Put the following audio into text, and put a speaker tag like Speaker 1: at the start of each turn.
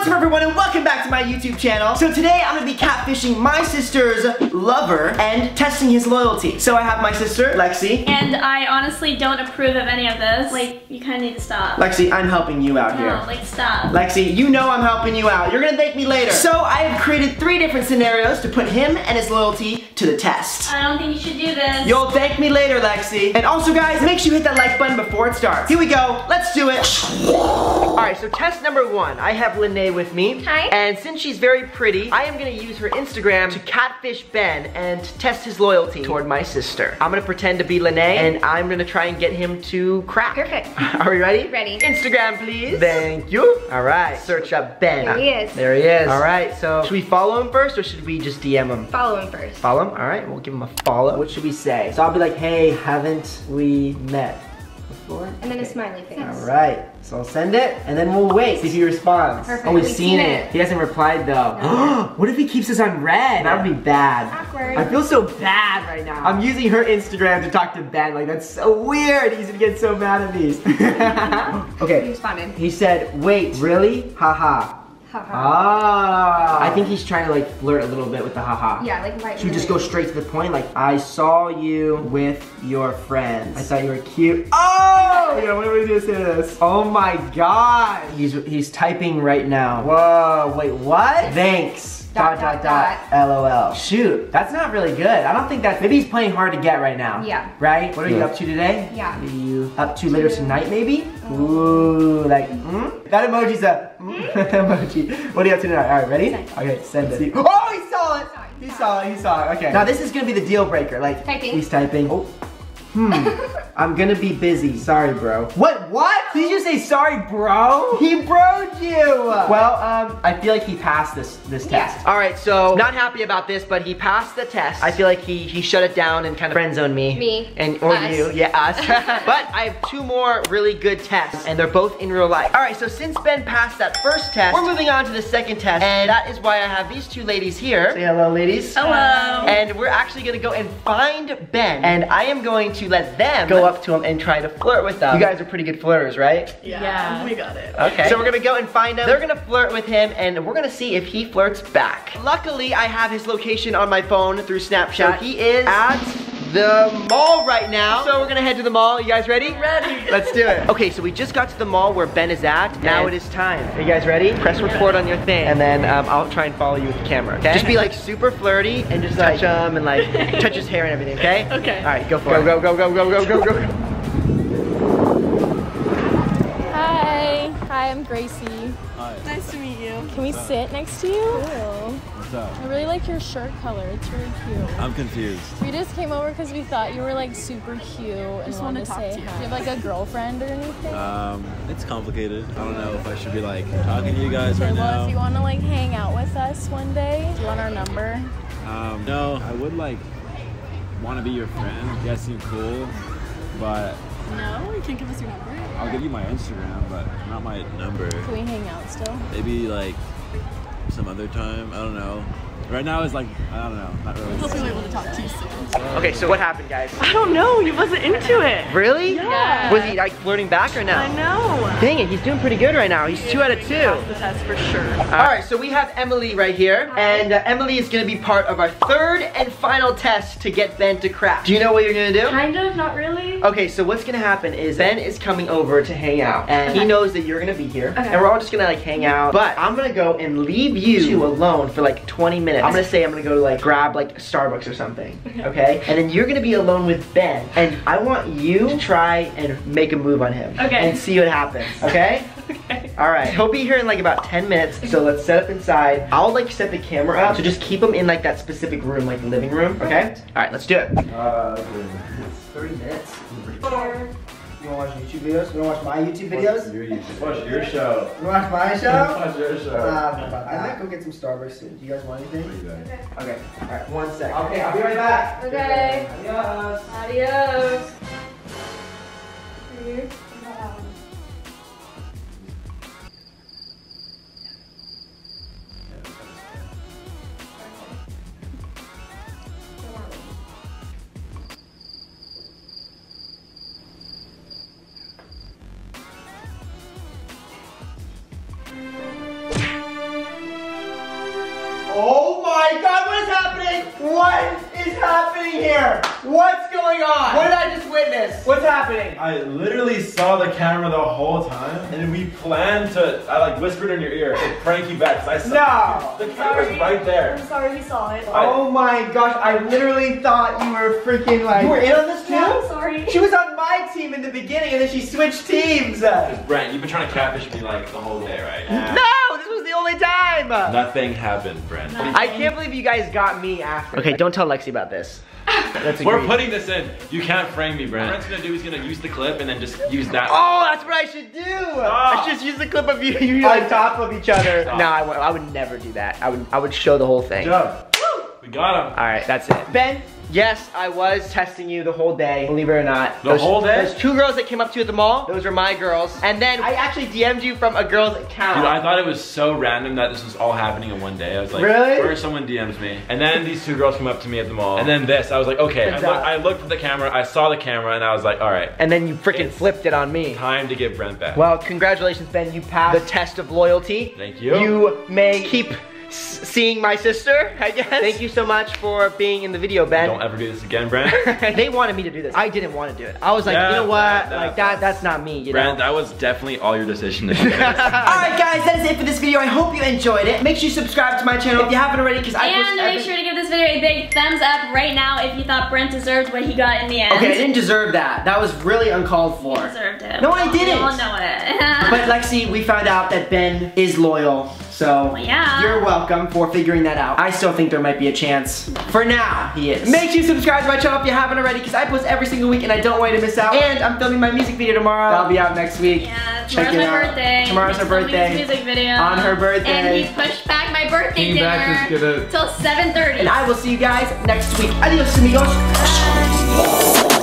Speaker 1: What's up everyone and welcome back to my YouTube channel. So today I'm gonna be catfishing my sister's lover and testing his loyalty. So I have my sister, Lexi.
Speaker 2: And I honestly don't approve of any of this. Like, you kind of need to stop.
Speaker 1: Lexi, I'm helping you out
Speaker 2: no,
Speaker 1: here.
Speaker 2: No, like stop.
Speaker 1: Lexi, you know I'm helping you out. You're gonna thank me later. So I have created three different scenarios to put him and his loyalty to the test.
Speaker 2: I don't think you should do this.
Speaker 1: You'll thank me later, Lexi. And also guys, make sure you hit that like button before it starts. Here we go, let's do it. All right, so test number one. I have Lene with me.
Speaker 2: Hi.
Speaker 1: And since she's very pretty, I am gonna use her Instagram to catfish Ben and test his loyalty toward my sister. I'm gonna pretend to be Lene and I'm gonna try and get him to crack.
Speaker 3: Perfect.
Speaker 1: Are we ready?
Speaker 3: Ready.
Speaker 1: Instagram, please. Thank you. All right, search up Ben.
Speaker 3: There he is.
Speaker 1: There he is. All right, so should we follow him first or should we just DM him?
Speaker 3: Follow him first.
Speaker 1: Follow him? All right, we'll give him a follow. What should we say? So I'll be like, hey, haven't we met before?
Speaker 3: And then a smiley face.
Speaker 1: All right, so I'll send it and then we'll wait, see if he responds.
Speaker 3: Perfect,
Speaker 1: Oh, we've
Speaker 3: we've
Speaker 1: seen,
Speaker 3: seen
Speaker 1: it.
Speaker 3: it.
Speaker 1: He hasn't replied though. what if he keeps us on read? That would be bad.
Speaker 3: Awkward.
Speaker 1: I feel so bad right now. I'm using her Instagram to talk to Ben. Like, that's so weird. He's gonna get so mad at me.
Speaker 3: He
Speaker 1: okay,
Speaker 3: responded.
Speaker 1: he said, wait, really? Haha.
Speaker 3: Haha.
Speaker 1: Ah. I think he's trying to like flirt a little bit with the haha.
Speaker 3: Yeah, like right.
Speaker 1: Should we just go straight to the point? Like, I saw you with your friends. I thought you were cute. Oh! Yeah, what are we gonna say to this? Oh my god! He's he's typing right now. Whoa, wait, what? Thanks.
Speaker 3: Dot,
Speaker 1: Dot, dot,
Speaker 3: dot,
Speaker 1: dot, LOL. Shoot, that's not really good. I don't think that, maybe he's playing hard to get right now.
Speaker 3: Yeah.
Speaker 1: Right? What are you up to today?
Speaker 3: Yeah.
Speaker 1: Are you up to later tonight maybe? Ooh, like, mm? That emoji's a mm? emoji. What are you up to tonight? All right, ready? Okay, send it. Oh, he saw it. He saw it. He saw it. Okay. Now this is gonna be the deal breaker. Like
Speaker 3: Typing.
Speaker 1: he's typing. Oh. Hmm. I'm gonna be busy. Sorry, bro. What? What? Did you say sorry, bro? He broed you. Well, um, I feel like he passed this this
Speaker 3: Yeah.
Speaker 1: test. All right, so not happy about this, but he passed the test. I feel like he he shut it down and kind of friend zoned me.
Speaker 3: Me.
Speaker 1: And or
Speaker 3: Us.
Speaker 1: you, yeah, us. but I have two more really good tests, and they're both in real life. All right, so since Ben passed that first test, we're moving on to the second test, and that is why I have these two ladies here. Say hello, ladies.
Speaker 2: Hello.
Speaker 1: And we're actually gonna go and find Ben, and I am going to let them go up to him and try to flirt with them. You guys are pretty good flirters, right?
Speaker 2: Yeah.
Speaker 4: We got it.
Speaker 1: Okay. So we're gonna go and find him. They're gonna flirt with him, and we're gonna see if he flirts back. Luckily, I have his location on my phone through Snapchat. So he is at the mall right now. So we're gonna head to the mall. You guys ready?
Speaker 4: Ready.
Speaker 1: Let's do it. Okay, so we just got to the mall where Ben is at. Now it is time. Are you guys ready? Press record on your thing, and then um, I'll try and follow you with the camera. Okay? Just be like super flirty and just touch him and like touch his hair and everything. Okay?
Speaker 4: Okay.
Speaker 1: All right, go for it. Go go go go go go go go.
Speaker 5: Hi. Hi, I'm Gracie.
Speaker 4: Nice to meet you.
Speaker 5: Can we sit next to you?
Speaker 6: What's up?
Speaker 5: I really like your shirt color. It's really cute.
Speaker 6: I'm confused.
Speaker 5: We just came over because we thought you were like super cute and
Speaker 4: Just
Speaker 5: wanted
Speaker 4: wanna
Speaker 5: to
Speaker 4: talk
Speaker 5: say
Speaker 4: to you.
Speaker 5: hi. Do you have like a girlfriend or anything?
Speaker 6: Um, it's complicated. I don't know if I should be like talking to you guys
Speaker 5: okay,
Speaker 6: right
Speaker 5: well, if you want to like hang out with us one day, do you want our number?
Speaker 6: Um, no, I would like want to be your friend. You guys seem cool, but
Speaker 4: No, you can't give us your number.
Speaker 6: I'll give you my Instagram, but not my number.
Speaker 5: Can we hang out still?
Speaker 6: Maybe like some other time. I don't know. Right now is like I don't know. Not really.
Speaker 4: Hope we're able to talk to you soon.
Speaker 1: Okay, so what happened, guys?
Speaker 4: I don't know. He wasn't into it.
Speaker 1: Really?
Speaker 4: Yeah.
Speaker 1: Was he like flirting back or no?
Speaker 4: I know.
Speaker 1: Dang it, he's doing pretty good right now. He's two out of two.
Speaker 4: The test for sure.
Speaker 1: All right, so we have Emily right here, and uh, Emily is gonna be part of our third and final test to get Ben to crack. Do you know what you're gonna do?
Speaker 2: Kind of, not really.
Speaker 1: Okay, so what's gonna happen is Ben is coming over to hang out, and he knows that you're gonna be here, and we're all just gonna like hang out. But I'm gonna go and leave you two alone for like 20 minutes. I'm gonna say I'm gonna go to like grab like Starbucks or something, okay? And then you're gonna be alone with Ben, and I want you to try and make a move on him,
Speaker 2: Okay.
Speaker 1: And see what happens, okay?
Speaker 2: Okay.
Speaker 1: All right, he'll be here in like about 10 minutes, so let's set up inside. I'll like set the camera up, so just keep him in like that specific room, like the living room, okay? All right, let's do it. Uh, 30 minutes. You wanna watch YouTube videos? You wanna watch my YouTube videos?
Speaker 6: Your YouTube. Watch your show.
Speaker 1: You wanna watch my show?
Speaker 6: Watch your show.
Speaker 1: Uh, I might go get some Starbucks soon. Do you guys want anything? Okay, all right, one sec. Okay, I'll be right back.
Speaker 2: Okay.
Speaker 1: Adios.
Speaker 2: Adios.
Speaker 1: My god, what is happening? What is happening here? What's going on? What did I just witness? What's happening?
Speaker 6: I literally saw the camera the whole time, and we planned to. I like whispered in your ear to prank you back. 'cause I saw
Speaker 1: No.
Speaker 6: the camera's right there.
Speaker 4: I'm sorry he saw it.
Speaker 1: Oh my gosh, I literally thought you were freaking like. You were in on this too?
Speaker 4: Yeah, I'm sorry.
Speaker 1: She was on my team in the beginning and then she switched teams.
Speaker 6: Brent, you've been trying to catfish me like the whole day, right?
Speaker 1: this was the only time.
Speaker 6: Nothing happened, Brent.
Speaker 1: I can't believe you guys got me after. Okay, don't tell Lexi about this. That's
Speaker 6: We're putting this in. You can't frame me, Brent. Brent's gonna do is gonna use the clip and then just use that.
Speaker 1: Oh, that's what I should do. I should just use the clip of you, you on top of each other.
Speaker 6: Stop.
Speaker 1: No, I would, I would never do that. I would, I would show the whole thing.
Speaker 6: Good job. We got him.
Speaker 1: All right, that's it. Ben, yes, I was testing you the whole day, believe it or not.
Speaker 6: The whole day?
Speaker 1: There's two girls that came up to you at the mall. Those were my girls. And then I actually DM'd you from a girl's account.
Speaker 6: Dude, I thought it was so random that this was all happening in one day. I was like,
Speaker 1: Really?
Speaker 6: first someone DMs me, and then these two girls come up to me at the mall, and then this. I was like, okay. I, look. I looked at the camera, I saw the camera, and I was like, all right,
Speaker 1: and then you freaking flipped it on me.
Speaker 6: time to give Brent back.
Speaker 1: Well, congratulations, Ben. You passed the test of loyalty.
Speaker 6: Thank you.
Speaker 1: You may keep seeing my sister, I guess. Thank you so much for being in the video, Ben.
Speaker 6: Don't ever do this again, Brent.
Speaker 1: they wanted me to do this. I didn't want to do it. I was like,
Speaker 6: Yeah,
Speaker 1: you know what?
Speaker 6: that- that-
Speaker 1: like that that's not me, you
Speaker 6: Brent,
Speaker 1: know.
Speaker 6: that was definitely all your decision to do this.
Speaker 1: Alright guys, that is it for this video. I hope you enjoyed it. Make sure you subscribe to my channel if you haven't already because I post
Speaker 2: And make
Speaker 1: every-
Speaker 2: sure to give this video a big thumbs up right now if you thought Brent deserved what he got in the end.
Speaker 1: Okay, I didn't deserve that. That was really uncalled for.
Speaker 2: He deserved it.
Speaker 1: No, I didn't.
Speaker 2: We all know it.
Speaker 1: But Lexi, we found out that Ben is loyal. So
Speaker 2: yeah.
Speaker 1: you're welcome for figuring that out. I still think there might be a chance. For now, he is. Make sure you subscribe to my channel if you haven't already, because I post every single week and I don't want you to miss out. And I'm filming my music video tomorrow. That'll be out next week.
Speaker 2: yeah,
Speaker 1: Check
Speaker 2: tomorrow's
Speaker 1: it
Speaker 2: my
Speaker 1: out.
Speaker 2: birthday.
Speaker 1: Tomorrow's her birthday.
Speaker 2: music video.
Speaker 1: On her birthday.
Speaker 2: And he pushed back my birthday
Speaker 6: Came
Speaker 2: dinner
Speaker 6: back
Speaker 2: till 7.30.
Speaker 1: And I will see you guys next week. Adios, amigos.